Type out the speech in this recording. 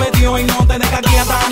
metido y no te deja quieta.